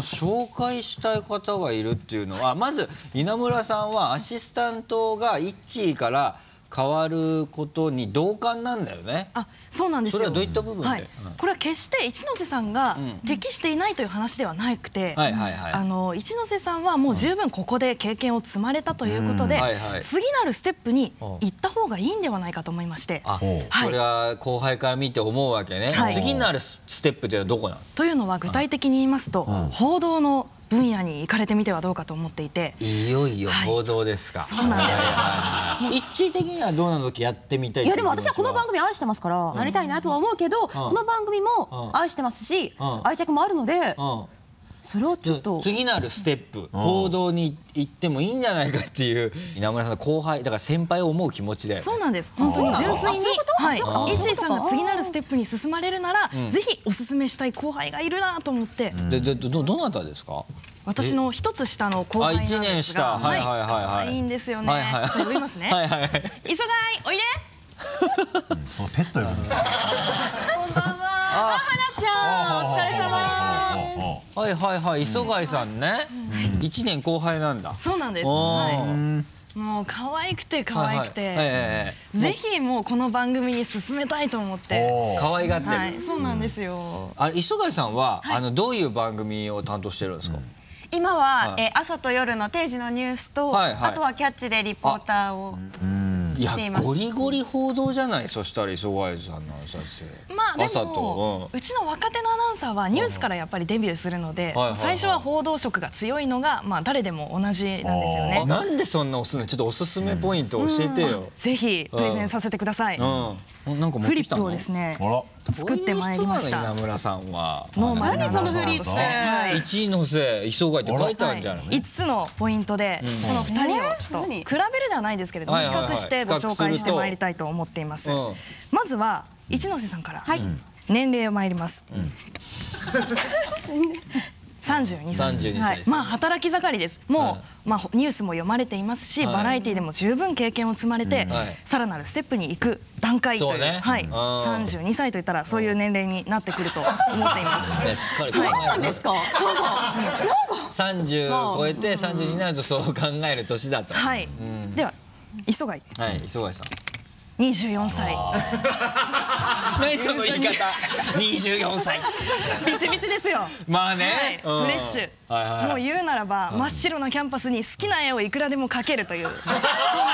の紹介したい方がいるっていうのはまず稲村さんはアシスタントがイッチーから変わることに同感なんだよね。あそうなんですよ。それはどういった部分で、はい、これは決して一ノ瀬さんが適していないという話ではなくて、はいはいはい。あの一ノ瀬さんはもう十分ここで経験を積まれたということで、うん。はいはい。次なるステップに行った方がいいんではないかと思いまして。あ、はい。これは後輩から見て思うわけね、はい。次なるステップっていうのはどこなの？というのは具体的に言いますと、報道の分野に行かれてみてはどうかと思っていて。いよいよ報道ですか、そうなんです 一致的にはどうなの時やってみたいいやでも私はこの番組愛してますからなりたいなとは思うけどこの番組も愛してますしうん。愛着もあるのでうんそれをちょっと次なるステップ報道に行ってもいいんじゃないかっていう。稲村さんの後輩だから先輩を思う気持ちだよね。そうなんです。本当に純粋にはい。あそういうこ、と？イッチーさんが次なるステップに進まれるなら、ぜひお勧めしたい後輩がいるなと思って、ででどどなたですか？私の一つ下の後輩なんですが、あ一年下。はい。はいはいはい可愛いんですよね。はいはい。じゃあ呼びますね。はいはいはい。急がい。おいで。そのペット呼ぶんだはいはいはい磯貝さんね。一年後輩なんだ。そうなんです。もう可愛くて可愛くはいはい。て、ええぜひもうこの番組に進めたいと思って、可愛がってる、はい、そうなんですよ。あれ磯貝さんは、あのどういう番組を担当してるんですか、今は、はい。えー朝と夜の定時のニュースと、はいはい。あとはキャッチでリポーターを。いやしています。ゴリゴリ報道じゃない？そしたら磯貝さんの撮影まあで朝と。も、うちの若手のアナウンサーはニュースからやっぱりデビューするので、はいはいはい。最初は報道色が強いのがまあ誰でも同じなんですよあね。なんでそんなおすすめちょっとおすすめポイント教えてよ、ぜひプレゼンさせてください。うん、なんか持フリップってきたの？をですね作ってまいりました。どういう人なの稲村さんは。ノーマルな何そのフリップ。はい。一のせ磯貝って書いてあるんじゃない？の、5つのポイントでこの2人をちょっと何比べるではないですけれども比はいはいはい。較してご紹介してまいりたいと思っています。うん。まずは一ノ瀬さんから。はい。年齢を参ります。32歳。32歳です、まあ働き盛りです。もう、まあ、ニュースも読まれていますし、はい。バラエティでも十分経験を積まれて、はい。さらなるステップに行く段階というそうね。はい、うん32歳といったらそういう年齢になってくると思っています。ねしっかり考える何ですか？30超えて32になるとそう考える年だと。はい、では磯貝。はい磯貝さん24歳。何その言い方？24歳。ビチビチですよ。まあね、はい、うん。フレッシュ、はいはいもう言うならば、真っ白なキャンパスに好きな絵をいくらでも描けるという、そんな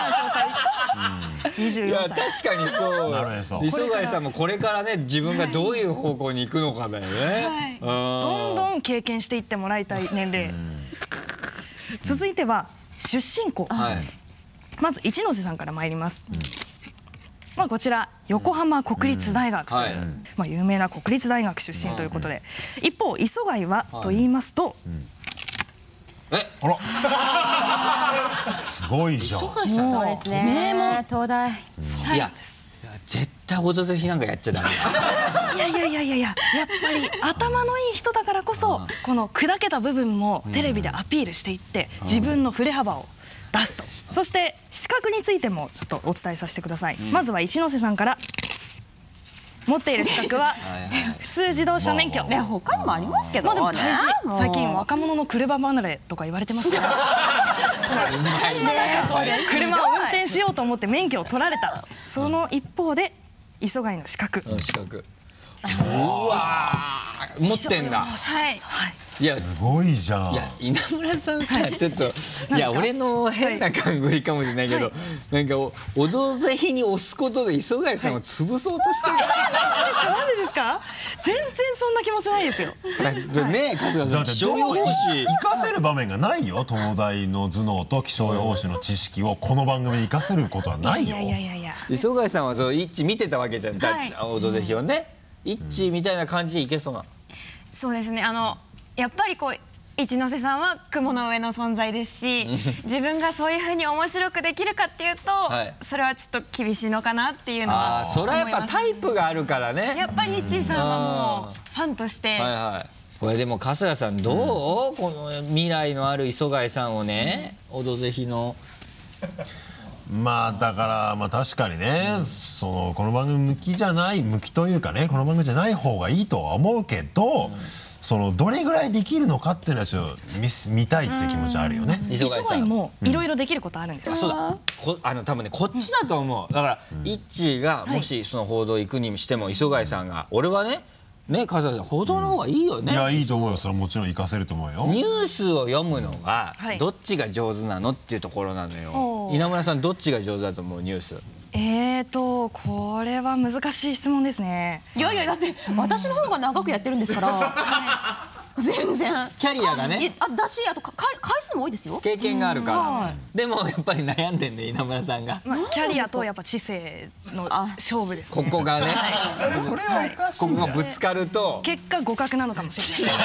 状態、いや24歳。確かにそう。なるへそ磯貝さんもこれからね自分がどういう方向に行くのかだよね、どんどん経験していってもらいたい年齢。続いては出身校、はい。まず一ノ瀬さんから参ります、まあこちら横浜国立大学という、はい。まあ有名な国立大学出身ということで、一方磯貝はと言いますと、え？あら。すごいじゃん。磯貝さんそうですね。東大。いやいや絶対オドぜひなんかやっちゃダメいやいやいやいやいややっぱり頭のいい人だからこそこの砕けた部分もテレビでアピールしていって自分の振れ幅を出すと。そして資格についてもちょっとお伝えさせてください、まずは一ノ瀬さんから持っている資格は 普通自動車免許。ね他にもありますけどまあでも大ね。事最近若者の車離れとか言われてます から 車を運転しようと思って免許を取られた。その一方で磯貝の資格。うわー持ってんだ。はいいやすごいじゃん。いや稲村さんさちょっとい。や俺の変な勘繰りかもしれないけどなんかお「オドぜひ」に押すことで磯貝さんを潰そうとしてる。なんでですか？全然そんな気持ちないですよ。だねえ春日さんだって気象予報士生かせる場面がないよ。東大の頭脳と気象予報士の知識をこの番組に生かせることはないよ。いやいやいやいや。磯貝さんはそう一致見てたわけじゃん。だはい。オドぜひをね。一致みたいな感じでいけそうなそうですね。あのやっぱりこう一ノ瀬さんは雲の上の存在ですし 自分がそういうふうに面白くできるかっていうと、はい。それはちょっと厳しいのかなっていうのあはあそれはやっぱタイプがあるからね。やっぱりイッチーさんはもうファンとして、はいはい。これでも春日さんどう、この未来のある磯貝さんをね「オドぜひ」のまあだからまあ確かにね、そのこの番組向きじゃない向きというかねこの番組じゃない方がいいとは思うけど、そのどれぐらいできるのかっていうのはちょっと見す見たいっていう気持ちあるよね。磯磯貝さん貝もいろいろできることあるんですよあそうだ。こあの多分ねこっちだと思う。だから、イッチーがもしその報道行くにしても磯貝さんが俺はねね笠原さん報道の方がいいよね、いやいいと思うよそれはもちろん活かせると思うよ。ニュースを読むのがはい。どっちが上手なのっていうところなのよ。おー稲村さんどっちが上手だと思うニュース？えーとこれは難しい質問ですね。いやいやだって私の方が長くやってるんですから。全然。キャリアがね。いあだしあとかか回数も多いですよ。経験があるから、はい。でもやっぱり悩んでんね稲村さんが。まあキャリアとやっぱ知性の勝負ですここがね。それはおかしいここがぶつかると。結果互角なのかもしれない。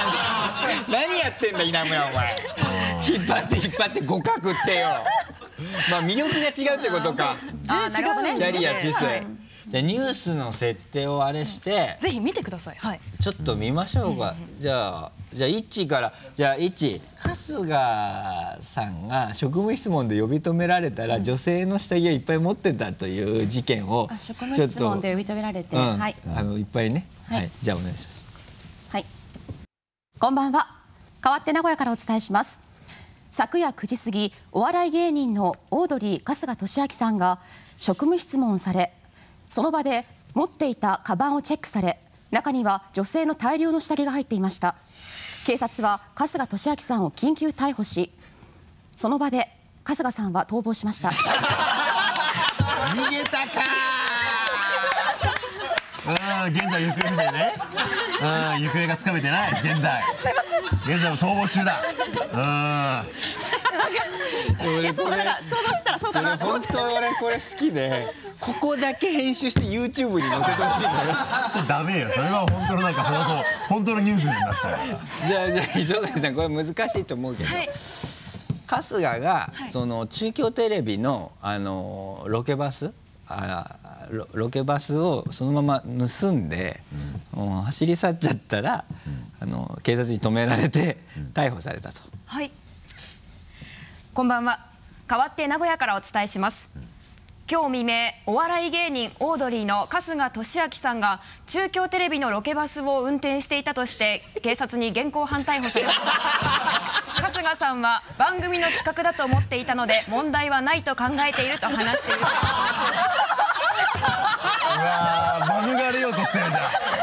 何やってんだ稲村お前。引っ張って引っ張って互角ってよまあ魅力が違うってことか。あなるほどね。キャリア知性、はい。じゃあニュースの設定をあれして。ぜひ見てください。はい。ちょっと見ましょうか、じゃあじゃあイッチから。じゃあイッチ春日さんが職務質問で呼び止められたら、女性の下着をいっぱい持ってたという事件をあ職務質問で呼び止められて、うんはい。あのいっぱいね、ははい。いじゃあお願いします。はい。こんばんは。代わって名古屋からお伝えします。昨夜9時過ぎ、お笑い芸人のオードリー春日俊明さんが職務質問され、その場で持っていたカバンをチェックされ、中には女性の大量の下着が入っていました。警察は春日俊明さんを緊急逮捕し、その場で春日さんは逃亡しました。逃げたかーうん現在行方不明ね。うん行方がつかめてない。現在。現在も逃亡中だ。いやそうだから想像したらそうかなと思って。本当俺これ好きでここだけ編集して YouTube に載せてほしいんそれダメよ。それは本当のなんか報道本当のニュースになっちゃう。じゃあじゃあ磯貝さんこれ難しいと思うけど、春日が、その中京テレビのあのロケバス？あロロケバスをそのまま盗んで、もう走り去っちゃったら、あの警察に止められて逮捕されたと。はい。こんばんは。代わって名古屋からお伝えします。今日未明、お笑い芸人オードリーの春日俊明さんが中京テレビのロケバスを運転していたとして警察に現行犯逮捕されました。春日さんは番組の企画だと思っていたので問題はないと考えていると話している。わ免れようとしてるじゃん。